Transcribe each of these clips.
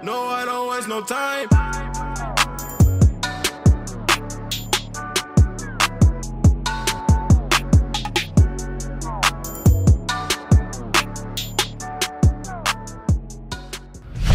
No, I don't waste no time.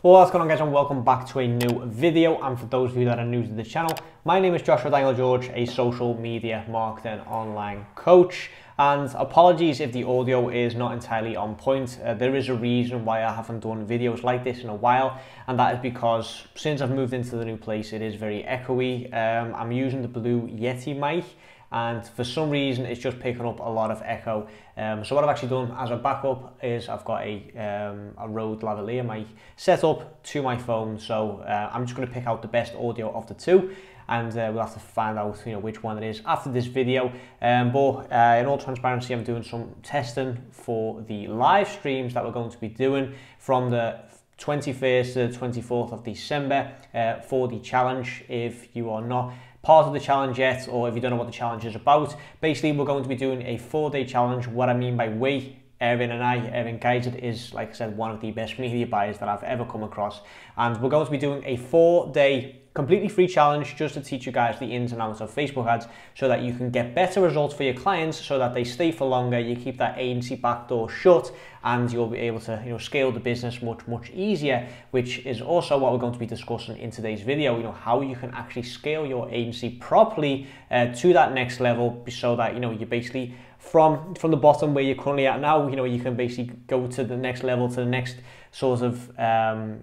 What's going on guys and welcome back to a new video and for those of you that are new to the channel, my name is Joshua Daniel George, a social media marketing online coach and apologies if the audio is not entirely on point. Uh, there is a reason why I haven't done videos like this in a while and that is because since I've moved into the new place it is very echoey. Um, I'm using the Blue Yeti mic and for some reason it's just picking up a lot of echo. Um, so what I've actually done as a backup is I've got a, um, a Rode lavalier mic set up to my phone. So uh, I'm just going to pick out the best audio of the two and uh, we'll have to find out you know which one it is after this video um, but uh, in all transparency I'm doing some testing for the live streams that we're going to be doing from the 21st to the 24th of December uh, for the challenge if you are not part of the challenge yet or if you don't know what the challenge is about. Basically, we're going to be doing a four day challenge. What I mean by we, Erwin and I, Erwin Geizert is, like I said, one of the best media buyers that I've ever come across. And we're going to be doing a four day completely free challenge just to teach you guys the ins and outs of Facebook ads so that you can get better results for your clients so that they stay for longer, you keep that agency back door shut and you'll be able to you know scale the business much much easier which is also what we're going to be discussing in today's video you know how you can actually scale your agency properly uh, to that next level so that you know you basically from from the bottom where you're currently at now you know you can basically go to the next level to the next sort of um,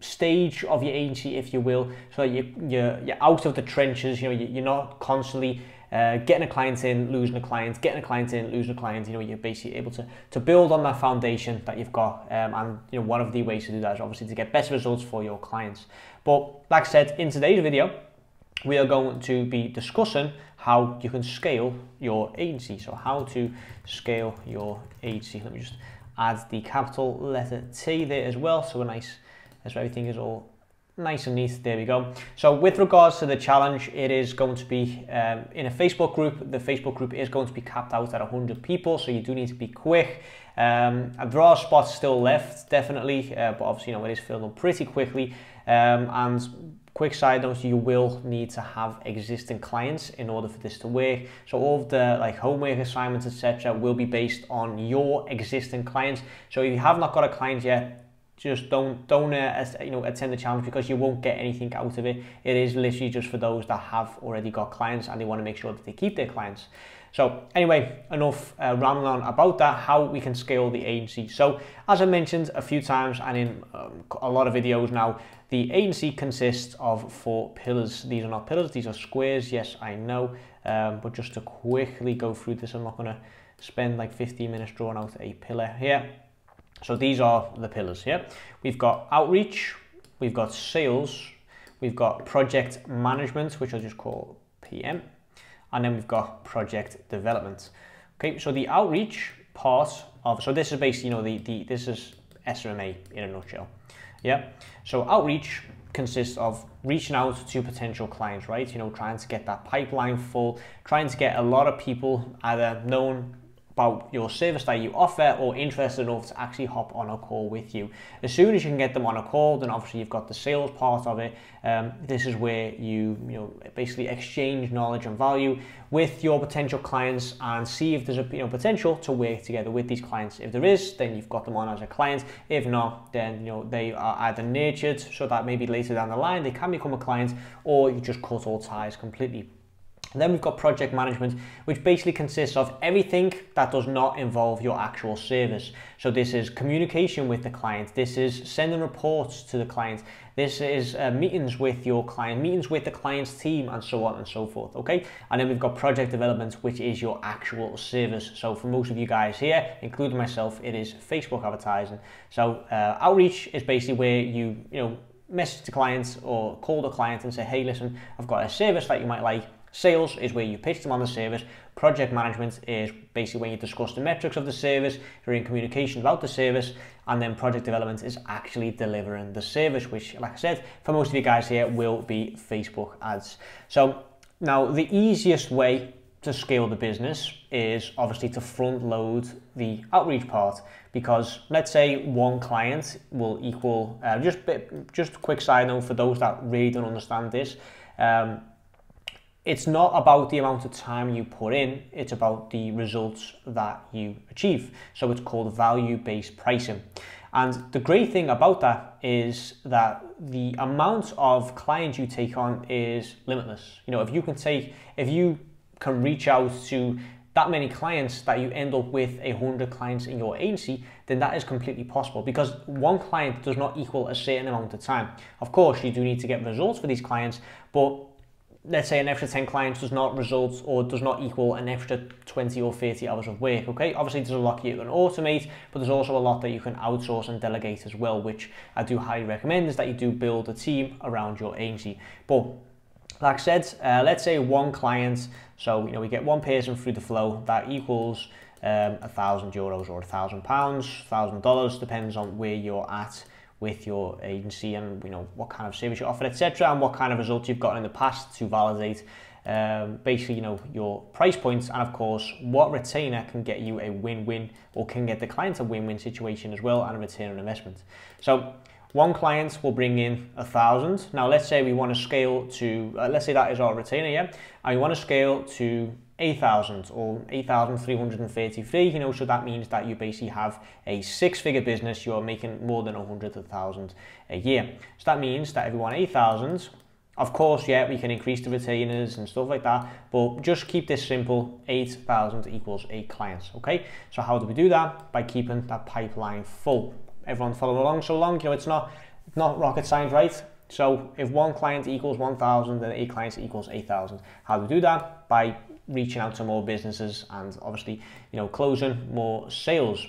stage of your agency, if you will, so you, you're, you're out of the trenches, you know, you're not constantly uh, getting a client in, losing a client, getting a client in, losing a client, you know, you're basically able to, to build on that foundation that you've got. Um, and, you know, one of the ways to do that is obviously to get better results for your clients. But like I said, in today's video, we are going to be discussing how you can scale your agency. So how to scale your agency. Let me just add the capital letter T there as well. So a nice so everything is all nice and neat. There we go. So with regards to the challenge, it is going to be um, in a Facebook group. The Facebook group is going to be capped out at 100 people, so you do need to be quick. Um, there are spots still left, definitely, uh, but obviously, you know, it is filled up pretty quickly. Um, and quick side note, you will need to have existing clients in order for this to work. So all of the like homework assignments, etc., will be based on your existing clients. So if you have not got a client yet, just don't don't uh, you know attend the challenge because you won't get anything out of it. It is literally just for those that have already got clients and they want to make sure that they keep their clients. So anyway, enough uh, rambling on about that, how we can scale the agency. So as I mentioned a few times and in um, a lot of videos now, the agency consists of four pillars. These are not pillars, these are squares. Yes, I know. Um, but just to quickly go through this, I'm not going to spend like 15 minutes drawing out a pillar here. So these are the pillars here. We've got outreach, we've got sales, we've got project management, which I'll just call PM, and then we've got project development. Okay, so the outreach part of, so this is basically, you know, the, the this is SMMA in a nutshell. Yeah, so outreach consists of reaching out to potential clients, right? You know, trying to get that pipeline full, trying to get a lot of people either known about your service that you offer or interested enough to actually hop on a call with you. As soon as you can get them on a call, then obviously you've got the sales part of it. Um, this is where you, you know, basically exchange knowledge and value with your potential clients and see if there's a you know, potential to work together with these clients. If there is, then you've got them on as a client. If not, then you know they are either nurtured so that maybe later down the line they can become a client or you just cut all ties completely. Then we've got project management, which basically consists of everything that does not involve your actual service. So this is communication with the client, this is sending reports to the client, this is uh, meetings with your client, meetings with the client's team, and so on and so forth. Okay, and then we've got project development, which is your actual service. So for most of you guys here, including myself, it is Facebook advertising. So uh, outreach is basically where you you know message the clients or call the client and say, hey, listen, I've got a service that you might like Sales is where you pitch them on the service. Project management is basically when you discuss the metrics of the service, you're in communication about the service, and then project development is actually delivering the service, which, like I said, for most of you guys here will be Facebook ads. So now the easiest way to scale the business is obviously to front load the outreach part because let's say one client will equal uh, just bit, just a quick side note for those that really don't understand this um, it's not about the amount of time you put in it's about the results that you achieve so it's called value based pricing and the great thing about that is that the amount of clients you take on is limitless. You know, if you can take, if you can reach out to that many clients that you end up with a hundred clients in your agency, then that is completely possible because one client does not equal a certain amount of time. Of course, you do need to get results for these clients, but let's say an extra 10 clients does not result or does not equal an extra 20 or 30 hours of work okay? Obviously there's a lot you can automate but there's also a lot that you can outsource and delegate as well which i do highly recommend is that you do build a team around your agency. But like i said uh, let's say one client so you know we get one person through the flow that equals um, a thousand euros or a thousand pounds thousand dollars depends on where you're at with your agency and you know what kind of service you offer, etc., and what kind of results you've gotten in the past to validate um, basically you know your price points and of course what retainer can get you a win-win or can get the client a win-win situation as well and a return on investment. So one client will bring in a thousand. Now let's say we want to scale to uh, let's say that is our retainer, yeah, and we want to scale to 8,000 or 8,333, you know, so that means that you basically have a six figure business, you're making more than 100,000 a year. So that means that if you want 8,000, of course, yeah, we can increase the retainers and stuff like that, but just keep this simple, 8,000 equals eight clients, okay? So how do we do that? By keeping that pipeline full. Everyone following along so long, you know, it's not, not rocket science, right? So if one client equals 1,000, then eight clients equals 8,000. How do we do that? By reaching out to more businesses and obviously, you know, closing more sales.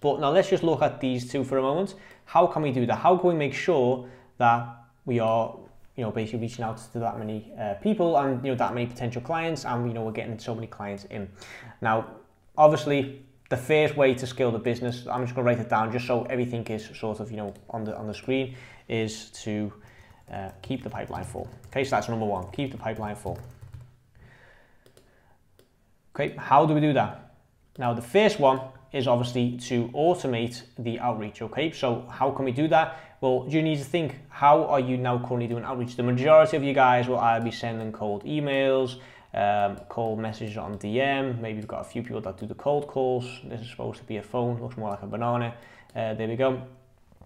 But now let's just look at these two for a moment. How can we do that? How can we make sure that we are, you know, basically reaching out to that many uh, people and, you know, that many potential clients and, you know, we're getting so many clients in. Now, obviously, the first way to scale the business, I'm just going to write it down just so everything is sort of, you know, on the, on the screen, is to uh, keep the pipeline full. Okay, so that's number one, keep the pipeline full. Okay, how do we do that? Now the first one is obviously to automate the outreach, okay? So how can we do that? Well, you need to think, how are you now currently doing outreach? The majority of you guys will either be sending cold emails, um, cold messages on DM, maybe you've got a few people that do the cold calls. This is supposed to be a phone, looks more like a banana. Uh, there we go.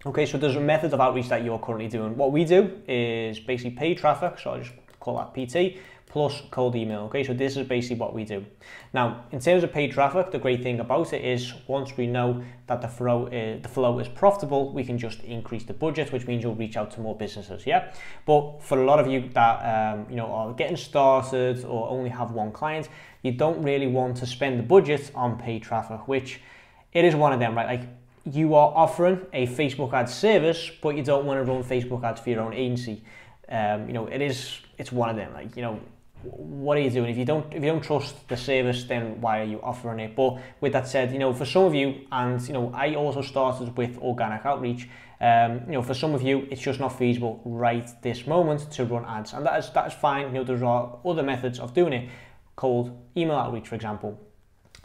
Okay, so there's a method of outreach that you're currently doing. What we do is basically paid traffic, so I just call that PT, plus cold email. Okay, so this is basically what we do. Now, in terms of paid traffic, the great thing about it is once we know that the flow is, the flow is profitable, we can just increase the budget, which means you'll reach out to more businesses. Yeah, but for a lot of you that um, you know are getting started or only have one client, you don't really want to spend the budget on paid traffic, which it is one of them, right? Like you are offering a Facebook ad service, but you don't want to run Facebook ads for your own agency. Um, you know, it is it's one of them. Like you know, what are you doing? If you don't if you don't trust the service, then why are you offering it? But with that said, you know, for some of you, and you know, I also started with organic outreach. Um, you know, for some of you, it's just not feasible right this moment to run ads, and that is that is fine. You know, there are other methods of doing it, called email outreach, for example.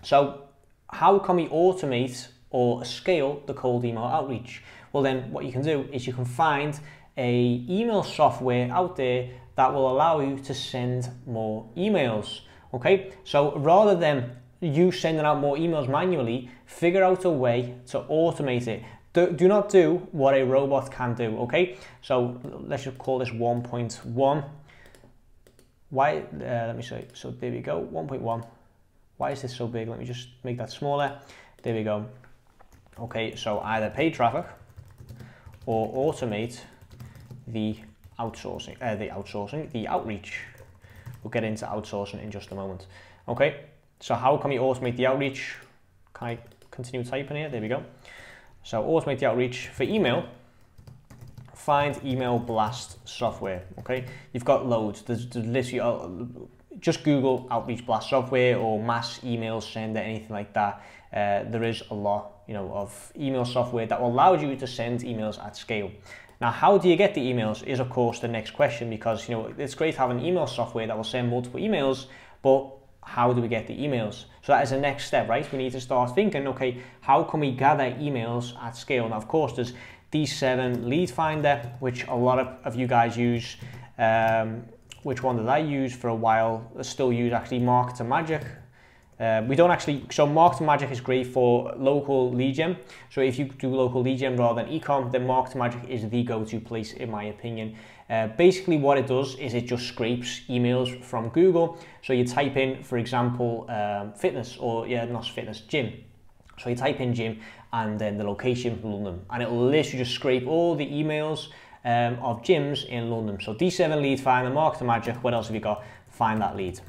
So, how can we automate or scale the cold email outreach? Well, then what you can do is you can find a email software out there that will allow you to send more emails. Okay, so rather than you sending out more emails manually, figure out a way to automate it. Do, do not do what a robot can do. Okay, so let's just call this 1.1. Why? Uh, let me see. So there we go. 1.1. Why is this so big? Let me just make that smaller. There we go. Okay, so either pay traffic or automate the outsourcing, uh, the outsourcing, the outreach. We'll get into outsourcing in just a moment. Okay, so how can we automate the outreach? Can I continue typing here? There we go. So automate the outreach for email. Find email blast software. Okay, you've got loads. There's, there's literally uh, just Google outreach blast software or mass email sender, anything like that. Uh, there is a lot you know, of email software that will allow you to send emails at scale. Now, how do you get the emails is of course the next question because, you know, it's great having email software that will send multiple emails, but how do we get the emails? So that is the next step, right? We need to start thinking, okay, how can we gather emails at scale? Now, of course, there's D7 Lead Finder, which a lot of, of you guys use. Um, which one did I use for a while? I still use actually Marketer Magic. Uh, we don't actually, so Marketer Magic is great for local lead gen. So if you do local lead gen rather than ecom, then Marketer Magic is the go-to place in my opinion. Uh, basically what it does is it just scrapes emails from Google. So you type in, for example, um, fitness or yeah, not fitness, gym. So you type in gym and then the location, London. And it'll literally just scrape all the emails um, of gyms in London. So D7 lead finder, Marketer Magic, what else have you got? Find that lead.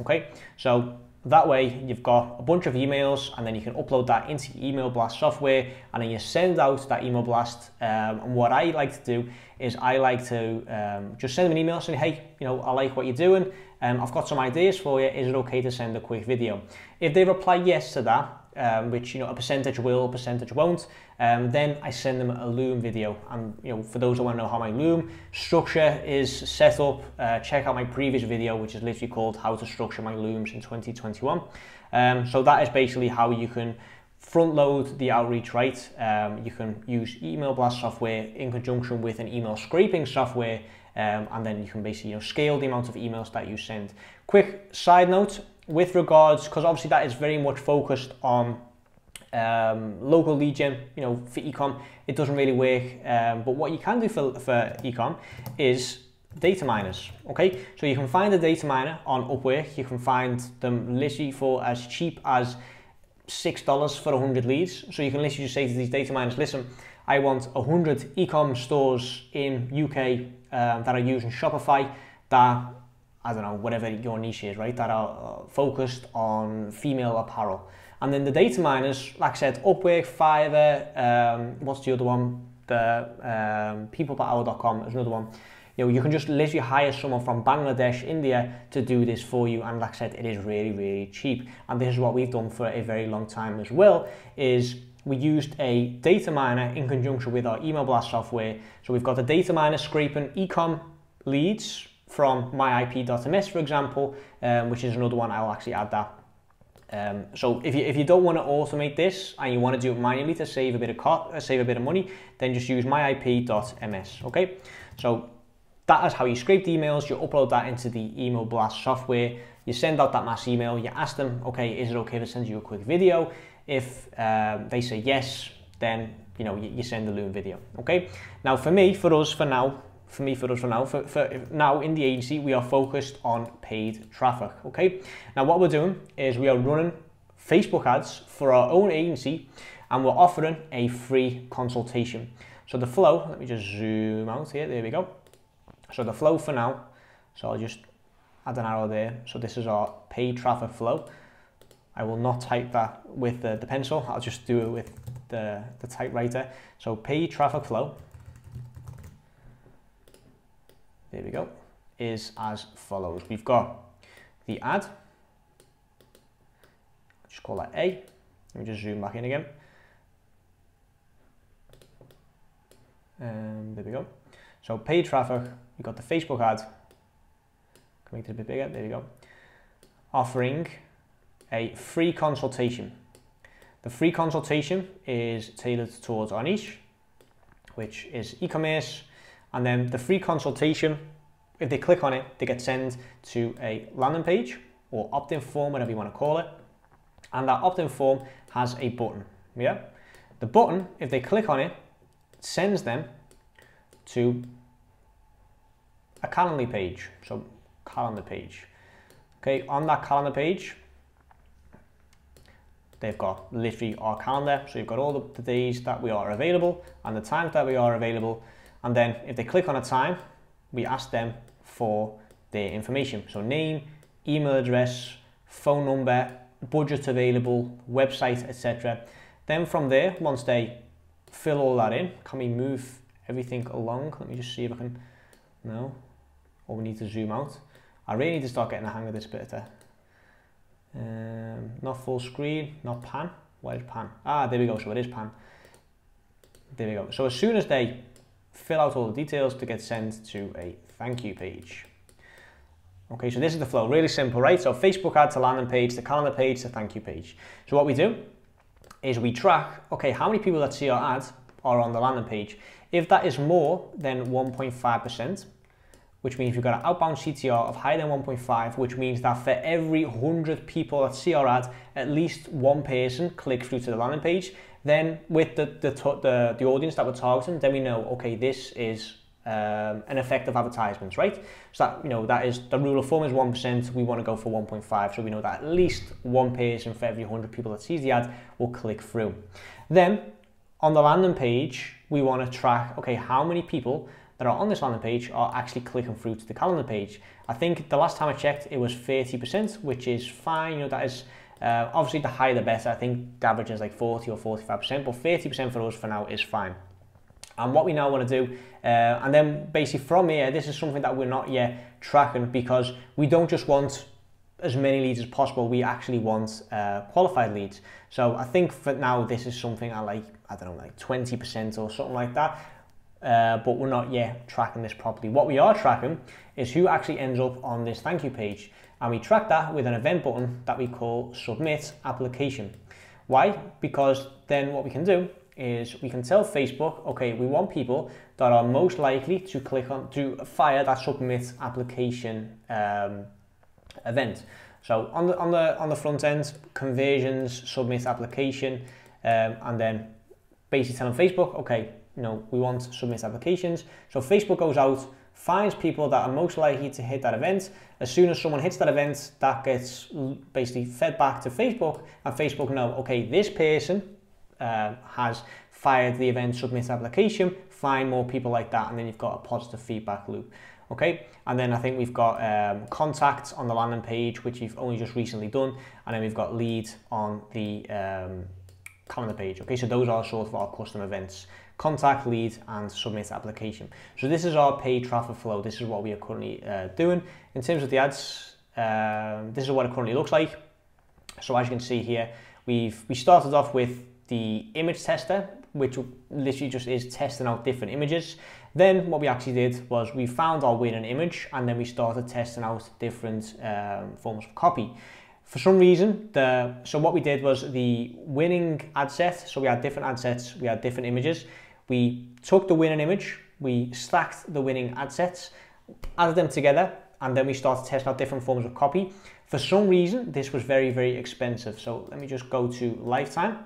Okay, so that way you've got a bunch of emails and then you can upload that into your email blast software and then you send out that email blast. Um, and what I like to do is I like to um, just send them an email saying, hey, you know, I like what you're doing. Um, I've got some ideas for you. Is it okay to send a quick video? If they reply yes to that, um, which you know a percentage will, a percentage won't. Um, then I send them a Loom video, and you know for those who want to know how my Loom structure is set up, uh, check out my previous video, which is literally called "How to Structure My Looms in 2021." Um, so that is basically how you can front load the outreach right. Um, you can use email blast software in conjunction with an email scraping software. Um, and then you can basically you know, scale the amount of emails that you send. Quick side note, with regards, because obviously that is very much focused on um, local lead gen, you know, for ecom, it doesn't really work. Um, but what you can do for, for ecom is data miners, okay? So you can find a data miner on Upwork. You can find them literally for as cheap as $6 for 100 leads. So you can literally just say to these data miners, listen, I want 100 ecom stores in UK um, that are using Shopify that I don't know, whatever your niche is, right, that are uh, focused on female apparel. And then the data miners, like I said, Upwork, Fiverr, um, what's the other one? The um, peopleperhour.com is another one. You know, you can just literally hire someone from Bangladesh, India to do this for you. And like I said, it is really, really cheap. And this is what we've done for a very long time as well, is we used a data miner in conjunction with our email blast software. So we've got a data miner scraping ecom leads from myip.ms, for example, um, which is another one. I'll actually add that. Um, so if you, if you don't want to automate this and you want to do it manually to save a bit of cost, uh, save a bit of money, then just use myip.ms. Okay, so that is how you scrape the emails. You upload that into the email blast software. You send out that mass email. You ask them, okay, is it okay to send you a quick video? If um, they say yes, then you know you, you send the Loom video. Okay. Now for me, for us, for now, for me, for us, for now. For, for now, in the agency, we are focused on paid traffic, okay? Now, what we're doing is we are running Facebook ads for our own agency and we're offering a free consultation. So the flow, let me just zoom out here, there we go. So the flow for now, so I'll just add an arrow there. So this is our paid traffic flow. I will not type that with the, the pencil, I'll just do it with the, the typewriter. So paid traffic flow there we go, is as follows. We've got the ad, just call that A. Let me just zoom back in again. And there we go. So paid traffic, we've got the Facebook ad. Can make it a bit bigger, there we go. Offering a free consultation. The free consultation is tailored towards our niche, which is e-commerce, and then the free consultation, if they click on it, they get sent to a landing page or opt-in form, whatever you want to call it. And that opt-in form has a button, yeah? The button, if they click on it, sends them to a Calendly page, so calendar page. Okay, on that calendar page, they've got literally our calendar, so you've got all the, the days that we are available and the times that we are available, and then if they click on a time, we ask them for their information. So name, email address, phone number, budget available, website, etc. Then from there, once they fill all that in, can we move everything along? Let me just see if I can, no, or we need to zoom out. I really need to start getting the hang of this bit. Um, not full screen, not pan. Where's pan? Ah, there we go. So it is pan. There we go. So as soon as they fill out all the details to get sent to a thank you page. Okay, so this is the flow, really simple, right? So Facebook ad to landing page, the calendar page, to thank you page. So what we do is we track, okay, how many people that see our ad are on the landing page. If that is more than 1.5%, which means we've got an outbound CTR of higher than 1.5, which means that for every 100 people that see our ad, at least one person clicks through to the landing page. Then with the, the, the, the audience that we're targeting, then we know, okay, this is um, an effective advertisement, right? So that, you know, that is, the rule of thumb is 1%, we want to go for 1.5, so we know that at least one person for every 100 people that sees the ad will click through. Then, on the landing page, we want to track, okay, how many people that are on this landing page are actually clicking through to the calendar page. I think the last time I checked, it was 30%, which is fine. You know, that is uh, obviously the higher the better. I think the average is like 40 or 45%, but 30% for us for now is fine. And what we now want to do, uh, and then basically from here, this is something that we're not yet tracking because we don't just want as many leads as possible. We actually want uh, qualified leads. So I think for now, this is something I like, I don't know, like 20% or something like that uh, but we're not yet tracking this properly. What we are tracking is who actually ends up on this thank you page. And we track that with an event button that we call submit application. Why? Because then what we can do is we can tell Facebook, okay, we want people that are most likely to click on, to fire that submit application um, event. So on the, on the, on the front end, conversions, submit application, um, and then basically telling Facebook, okay, you know, we want submit applications. So Facebook goes out, finds people that are most likely to hit that event. As soon as someone hits that event, that gets basically fed back to Facebook, and Facebook know, okay, this person uh, has fired the event submit application, find more people like that, and then you've got a positive feedback loop. Okay, and then I think we've got um, contacts on the landing page, which you've only just recently done, and then we've got leads on the um, calendar page. Okay, so those are sort of our custom events contact, lead, and submit application. So this is our paid traffic flow. This is what we are currently uh, doing. In terms of the ads, um, this is what it currently looks like. So as you can see here, we've we started off with the image tester, which literally just is testing out different images. Then what we actually did was we found our winning image and then we started testing out different um, forms of copy. For some reason, the so what we did was the winning ad set, so we had different ad sets, we had different images, we took the winning image, we stacked the winning ad sets, added them together, and then we started testing out different forms of copy. For some reason, this was very, very expensive. So let me just go to lifetime.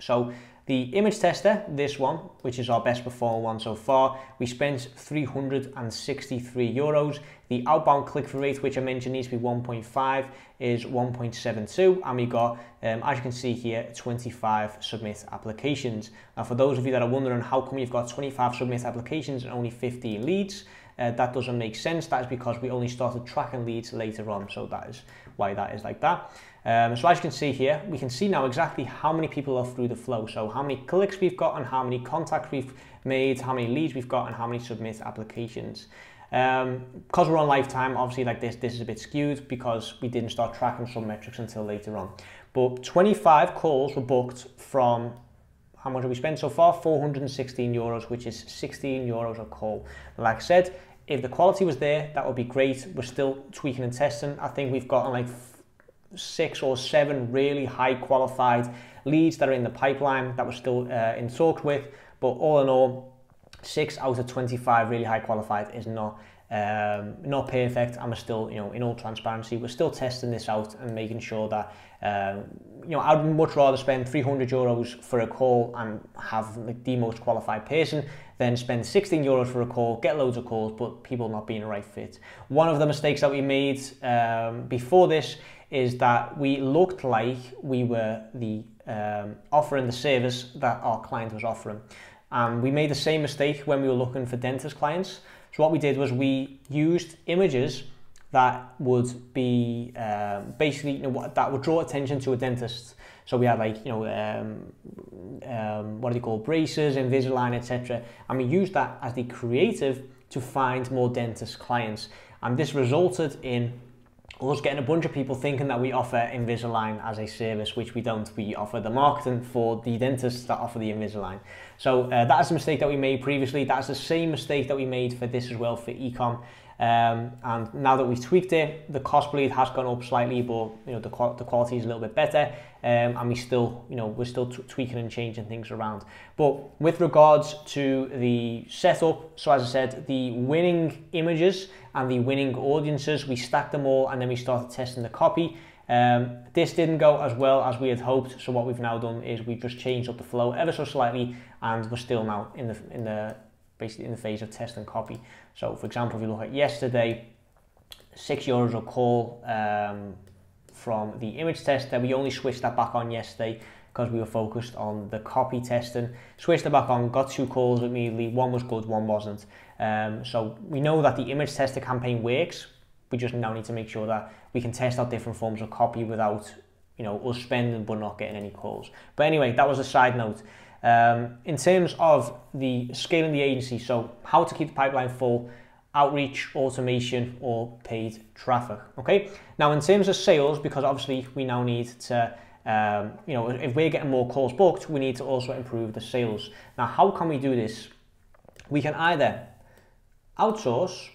So the image tester, this one, which is our best performing one so far, we spent 363 euros. The outbound click-through rate, which I mentioned needs to be 1.5, is 1.72, and we got, um, as you can see here, 25 submit applications. Now, for those of you that are wondering how come you've got 25 submit applications and only 15 leads, uh, that doesn't make sense. That is because we only started tracking leads later on, so that is why that is like that. Um, so as you can see here, we can see now exactly how many people are through the flow. So how many clicks we've got and how many contacts we've made, how many leads we've got and how many submit applications. Um, because we're on lifetime, obviously like this, this is a bit skewed because we didn't start tracking some metrics until later on. But 25 calls were booked from how much have we spent so far? 416 euros, which is 16 euros a call. Like I said, if the quality was there, that would be great. We're still tweaking and testing. I think we've gotten like six or seven really high qualified leads that are in the pipeline that we're still uh, in talks with. But all in all, six out of 25 really high qualified is not um, not perfect we're still you know in all transparency we're still testing this out and making sure that um, you know I'd much rather spend 300 euros for a call and have like, the most qualified person than spend 16 euros for a call get loads of calls but people not being the right fit one of the mistakes that we made um, before this is that we looked like we were the um, offering the service that our client was offering. And we made the same mistake when we were looking for dentist clients. So what we did was we used images that would be um, basically you know, that would draw attention to a dentist. So we had like you know um, um, what do you call braces, Invisalign, etc. And we used that as the creative to find more dentist clients. And this resulted in us getting a bunch of people thinking that we offer Invisalign as a service, which we don't. We offer the marketing for the dentists that offer the Invisalign. So uh, that is a mistake that we made previously. That's the same mistake that we made for this as well for ecom. Um, and now that we've tweaked it, the cost lead has gone up slightly, but you know the, the quality is a little bit better, um, and we still, you know, we're still tweaking and changing things around. But with regards to the setup, so as I said, the winning images and the winning audiences, we stacked them all, and then we started testing the copy. Um, this didn't go as well as we had hoped, so what we've now done is we've just changed up the flow ever so slightly, and we're still now in the in the basically in the phase of test and copy. So, for example, if you look at yesterday, six euros a call um, from the image test, then we only switched that back on yesterday because we were focused on the copy testing. Switched it back on, got two calls immediately. One was good, one wasn't. Um, so we know that the image tester campaign works, we just now need to make sure that we can test out different forms of copy without, you know, us spending but not getting any calls. But anyway, that was a side note. Um, in terms of the scaling the agency, so how to keep the pipeline full, outreach, automation, or paid traffic. Okay. Now, in terms of sales, because obviously we now need to, um, you know, if we're getting more calls booked, we need to also improve the sales. Now, how can we do this? We can either outsource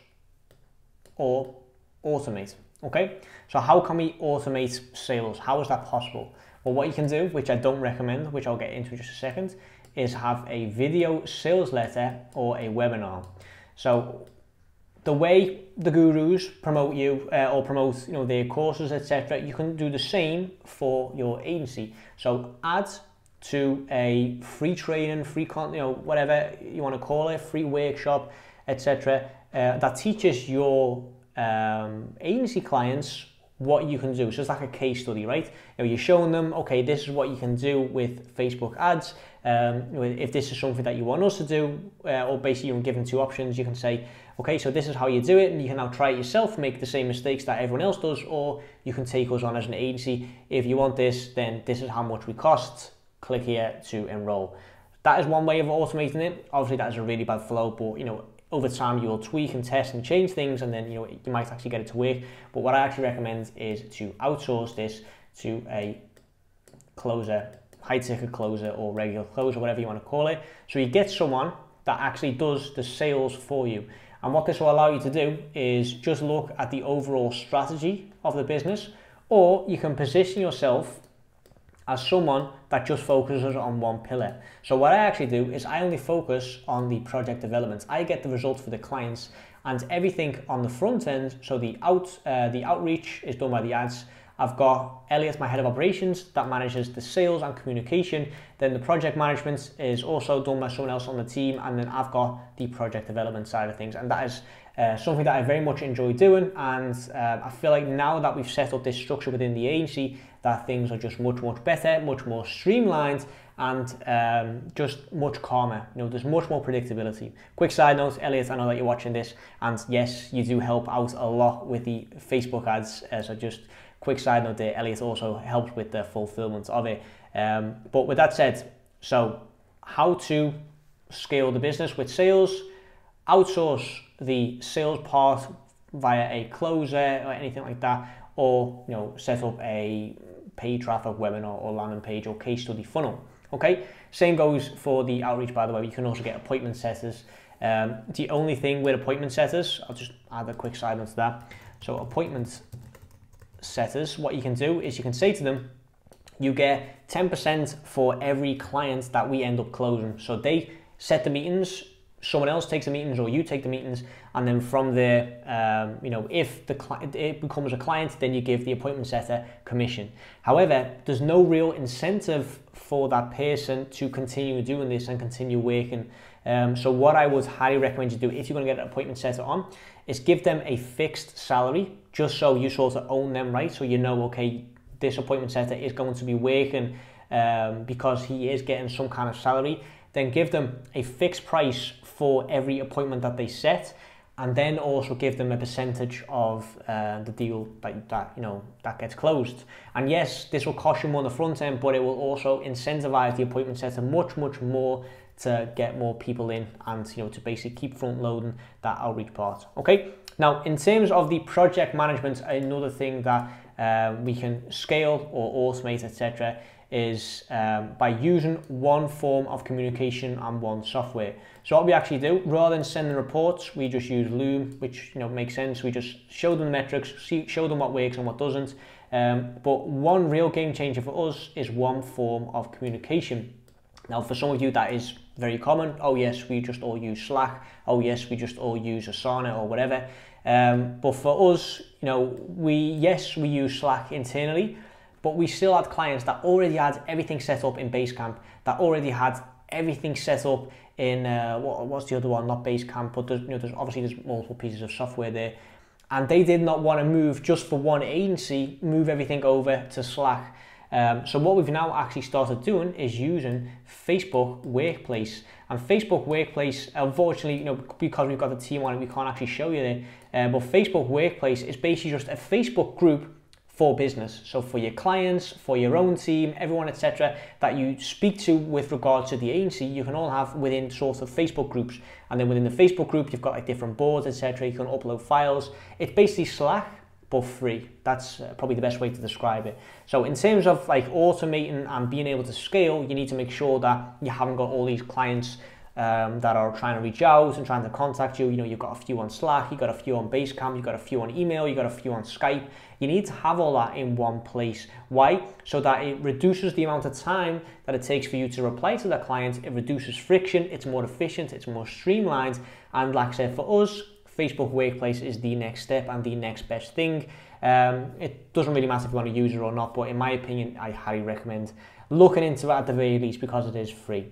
or automate. Okay, so how can we automate sales? How is that possible? Well, what you can do, which I don't recommend, which I'll get into in just a second, is have a video sales letter or a webinar. So the way the gurus promote you uh, or promote you know their courses etc you can do the same for your agency so add to a free training free content you know whatever you want to call it free workshop etc uh, that teaches your um, agency clients what you can do. So it's like a case study, right? You're showing them, okay, this is what you can do with Facebook ads. Um, if this is something that you want us to do, uh, or basically you're given two options, you can say, okay, so this is how you do it, and you can now try it yourself, make the same mistakes that everyone else does, or you can take us on as an agency. If you want this, then this is how much we cost. Click here to enroll. That is one way of automating it. Obviously, that is a really bad flow, but you know, over time you will tweak and test and change things and then you know you might actually get it to work. But what i actually recommend is to outsource this to a closer high ticket closer or regular closer whatever you want to call it. So you get someone that actually does the sales for you. And what this will allow you to do is just look at the overall strategy of the business or you can position yourself as someone that just focuses on one pillar. So what I actually do is I only focus on the project development. I get the results for the clients and everything on the front end. So the out uh, the outreach is done by the ads. I've got Elliot, my head of operations, that manages the sales and communication. Then the project management is also done by someone else on the team. And then I've got the project development side of things. And that is uh, something that I very much enjoy doing. And uh, I feel like now that we've set up this structure within the agency, that things are just much, much better, much more streamlined, and um, just much calmer. You know, there's much more predictability. Quick side note, Elliot, I know that you're watching this, and yes, you do help out a lot with the Facebook ads. Uh, so just quick side note there, Elliot also helps with the fulfillment of it. Um, but with that said, so how to scale the business with sales, outsource the sales part via a closer or anything like that, or you know set up a paid traffic webinar or landing page or case study funnel. Okay, same goes for the outreach, by the way. You can also get appointment setters. Um, the only thing with appointment setters, I'll just add a quick side note to that. So, appointment setters, what you can do is you can say to them, you get 10% for every client that we end up closing. So, they set the meetings, someone else takes the meetings or you take the meetings and then from there um, you know if the client it becomes a client then you give the appointment setter commission. However there's no real incentive for that person to continue doing this and continue working. Um, so what I would highly recommend you do if you're going to get an appointment setter on is give them a fixed salary just so you sort of own them right? So you know okay this appointment setter is going to be working um, because he is getting some kind of salary. Then give them a fixed price for every appointment that they set and then also give them a percentage of uh, the deal that, that you know that gets closed. And yes, this will cost you more on the front end, but it will also incentivize the appointment setter much, much more to get more people in and you know to basically keep front loading that outreach part. Okay. Now, in terms of the project management, another thing that uh, we can scale or automate, etc., is um, by using one form of communication and one software. So what we actually do, rather than sending reports, we just use Loom, which you know makes sense. We just show them the metrics, see, show them what works and what doesn't. Um, but one real game changer for us is one form of communication. Now, for some of you, that is very common. Oh yes, we just all use Slack. Oh yes, we just all use Asana or whatever. Um, but for us, you know, we yes we use Slack internally, but we still had clients that already had everything set up in Basecamp, that already had everything set up in uh, what, what's the other one? Not Basecamp, but there's, you know, there's obviously there's multiple pieces of software there, and they did not want to move just for one agency, move everything over to Slack. Um, so what we've now actually started doing is using Facebook Workplace. And Facebook Workplace, unfortunately, you know, because we've got the team on it, we can't actually show you there. Uh, but Facebook Workplace is basically just a Facebook group for business. So for your clients, for your own team, everyone, etc., that you speak to with regards to the agency, you can all have within sort of Facebook groups. And then within the Facebook group, you've got like different boards, etc. You can upload files. It's basically Slack, but free. That's uh, probably the best way to describe it. So in terms of like automating and being able to scale, you need to make sure that you haven't got all these clients um, that are trying to reach out and trying to contact you. You know, you've got a few on Slack, you've got a few on Basecamp, you've got a few on email, you've got a few on Skype. You need to have all that in one place. Why? So that it reduces the amount of time that it takes for you to reply to the client. It reduces friction, it's more efficient, it's more streamlined. And like I said, for us, Facebook Workplace is the next step and the next best thing. Um, it doesn't really matter if you want to use it or not, but in my opinion, I highly recommend looking into it at the very least because it is free.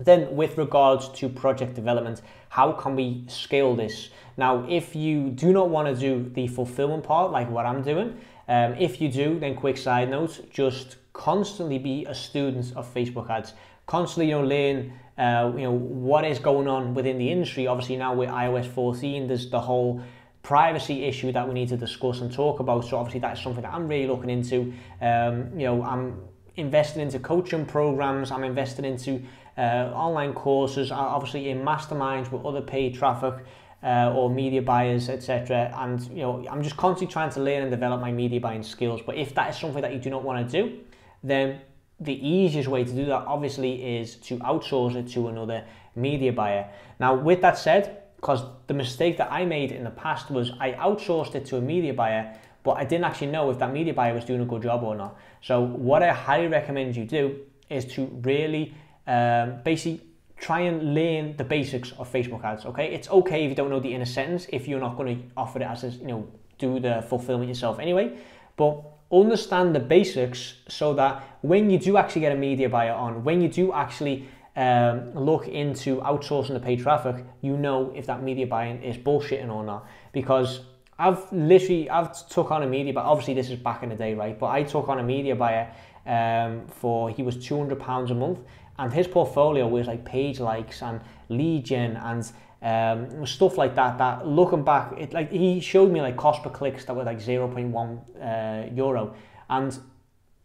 Then with regards to project development, how can we scale this? Now, if you do not want to do the fulfillment part like what I'm doing, um, if you do, then quick side note, just constantly be a student of Facebook ads. Constantly, you know, learn, uh, you know, what is going on within the industry. Obviously now with iOS 14, there's the whole privacy issue that we need to discuss and talk about. So obviously that is something that I'm really looking into. Um, you know, I'm investing into coaching programs. I'm investing into uh, online courses, obviously in masterminds with other paid traffic uh, or media buyers, etc. And you know, I'm just constantly trying to learn and develop my media buying skills. But if that is something that you do not want to do, then the easiest way to do that obviously is to outsource it to another media buyer. Now, with that said, because the mistake that I made in the past was I outsourced it to a media buyer, but I didn't actually know if that media buyer was doing a good job or not. So, what I highly recommend you do is to really um, basically try and learn the basics of Facebook ads. Okay, it's okay if you don't know the inner sentence if you're not going to offer it as a, you know do the fulfillment yourself anyway, but understand the basics so that when you do actually get a media buyer on, when you do actually um, look into outsourcing the paid traffic, you know if that media buying is bullshitting or not. Because I've literally I've took on a media, but obviously this is back in the day, right? But I took on a media buyer um, for he was two hundred pounds a month, and his portfolio was like page likes and lead gen and um, stuff like that. That looking back, it like he showed me like cost per clicks that were like 0.1 uh, euro, and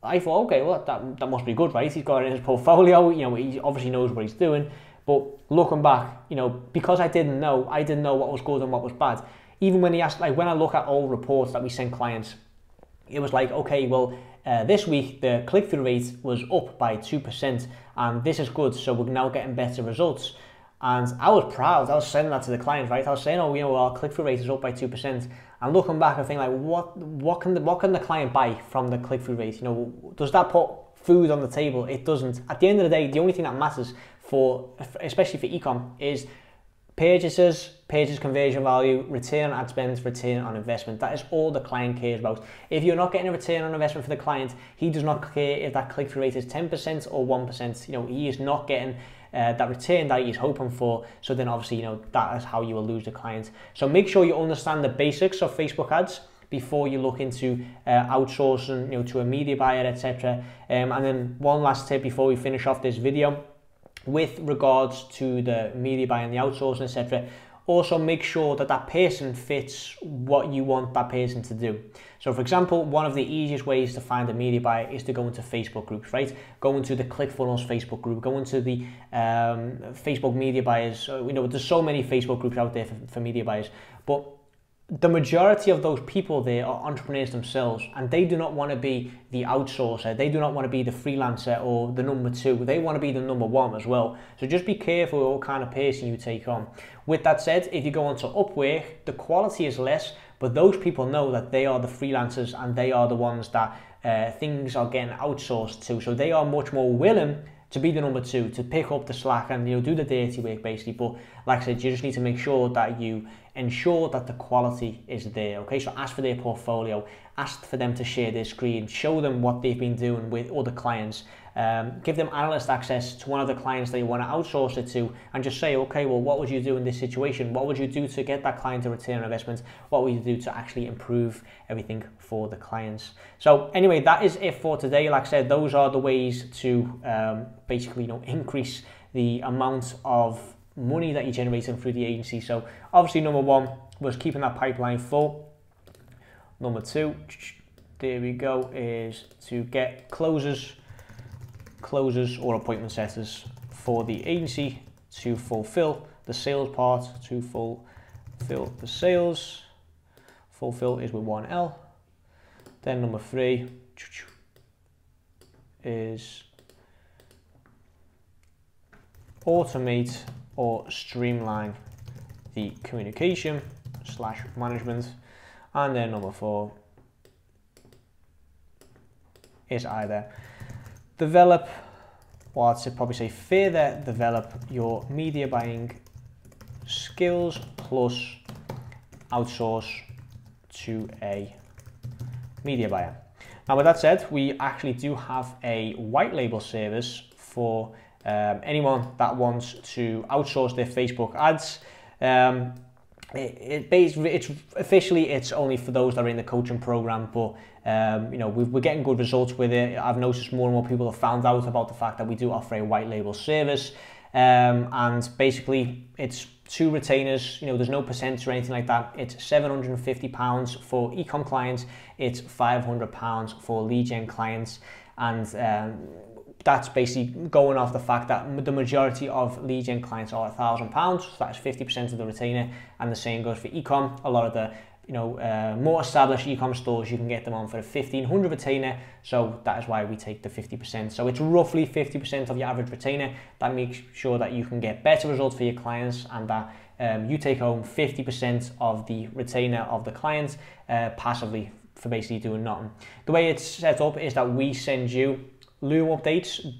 I thought, okay, well that that must be good, right? He's got it in his portfolio. You know, he obviously knows what he's doing. But looking back, you know, because I didn't know, I didn't know what was good and what was bad. Even when he asked, like when I look at all reports that we send clients, it was like, okay, well, uh, this week the click-through rate was up by 2% and this is good, so we're now getting better results. And I was proud. I was sending that to the client, right? I was saying, "Oh, you know, our click-through rate is up by two percent." And looking back, I think like, what, what can the, what can the client buy from the click-through rate? You know, does that put food on the table? It doesn't. At the end of the day, the only thing that matters for, especially for ecom, is purchases, pages conversion value, return on ad spend, return on investment. That is all the client cares about. If you're not getting a return on investment for the client, he does not care if that click-through rate is 10% or 1%. You know, he is not getting uh, that return that he's hoping for. So then obviously, you know, that is how you will lose the client. So make sure you understand the basics of Facebook ads before you look into uh, outsourcing, you know, to a media buyer, etc. Um, and then one last tip before we finish off this video, with regards to the media buying, the outsourcing, etc also make sure that that person fits what you want that person to do. So for example, one of the easiest ways to find a media buyer is to go into Facebook groups, right? Go into the ClickFunnels Facebook group, go into the um, Facebook media buyers. Uh, you know, there's so many Facebook groups out there for, for media buyers, but the majority of those people there are entrepreneurs themselves and they do not want to be the outsourcer. They do not want to be the freelancer or the number two. They want to be the number one as well. So just be careful what kind of person you take on. With that said if you go onto upwork the quality is less but those people know that they are the freelancers and they are the ones that uh, things are getting outsourced to. So they are much more willing to be the number two, to pick up the slack and you know do the dirty work basically. But like I said, you just need to make sure that you ensure that the quality is there. Okay, so ask for their portfolio, ask for them to share their screen, show them what they've been doing with other clients, um, give them analyst access to one of the clients that you want to outsource it to, and just say, okay, well, what would you do in this situation? What would you do to get that client to return on investment? What would you do to actually improve everything for the clients? So anyway, that is it for today. Like I said, those are the ways to um, basically you know increase the amount of money that you're generating through the agency. So obviously number one was keeping that pipeline full. Number two, there we go, is to get closers closers or appointment setters for the agency to fulfill the sales part, to fulfill the sales. Fulfill is with one L. Then number three is automate or streamline the communication slash management. And then number four is either develop, or I'd probably say further develop your media buying skills plus outsource to a media buyer. Now with that said, we actually do have a white label service for um, anyone that wants to outsource their Facebook ads. Um, it, it, it's officially it's only for those that are in the coaching program, but um, you know we are getting good results with it. I've noticed more and more people have found out about the fact that we do offer a white label service, um, and basically it's two retainers. You know, there's no percent or anything like that. It's 750 pounds for ecom clients. It's 500 pounds for lead gen clients, and um, that's basically going off the fact that the majority of lead gen clients are a thousand pounds, so that's 50% of the retainer, and the same goes for ecom. A lot of the you know uh, more established ecom stores you can get them on for a 1500 retainer, so that is why we take the 50%. So it's roughly 50% of your average retainer. That makes sure that you can get better results for your clients and that um, you take home 50% of the retainer of the client uh, passively for basically doing nothing. The way it's set up is that we send you Loom updates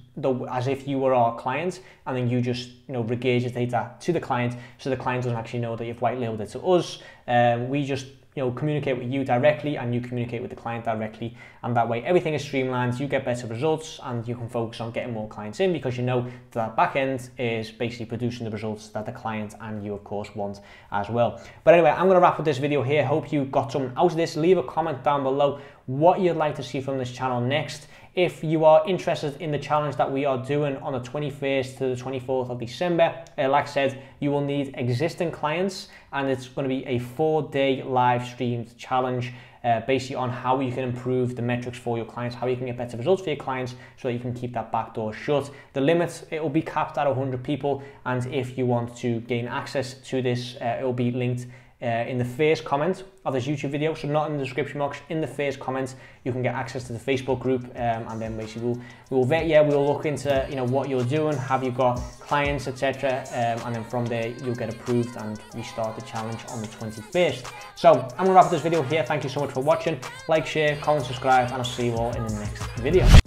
as if you were our client and then you just you know regurgitate that to the client so the client doesn't actually know that you've white labeled it to us. Um, we just you know communicate with you directly and you communicate with the client directly and that way everything is streamlined you get better results and you can focus on getting more clients in because you know that back end is basically producing the results that the client and you of course want as well. But anyway i'm going to wrap up this video here. Hope you got something out of this. Leave a comment down below what you'd like to see from this channel next if you are interested in the challenge that we are doing on the 21st to the 24th of December, uh, like I said, you will need existing clients and it's going to be a four day live streamed challenge uh, basically on how you can improve the metrics for your clients, how you can get better results for your clients so that you can keep that back door shut. The limit, it will be capped at 100 people and if you want to gain access to this, uh, it will be linked uh, in the first comment of this YouTube video, so not in the description box, in the first comment, you can get access to the Facebook group, um, and then basically we'll, we'll vet you, we'll look into you know what you're doing, have you got clients, etc., um, and then from there you'll get approved and we start the challenge on the 21st. So I'm gonna wrap up this video here. Thank you so much for watching. Like, share, comment, subscribe, and I'll see you all in the next video.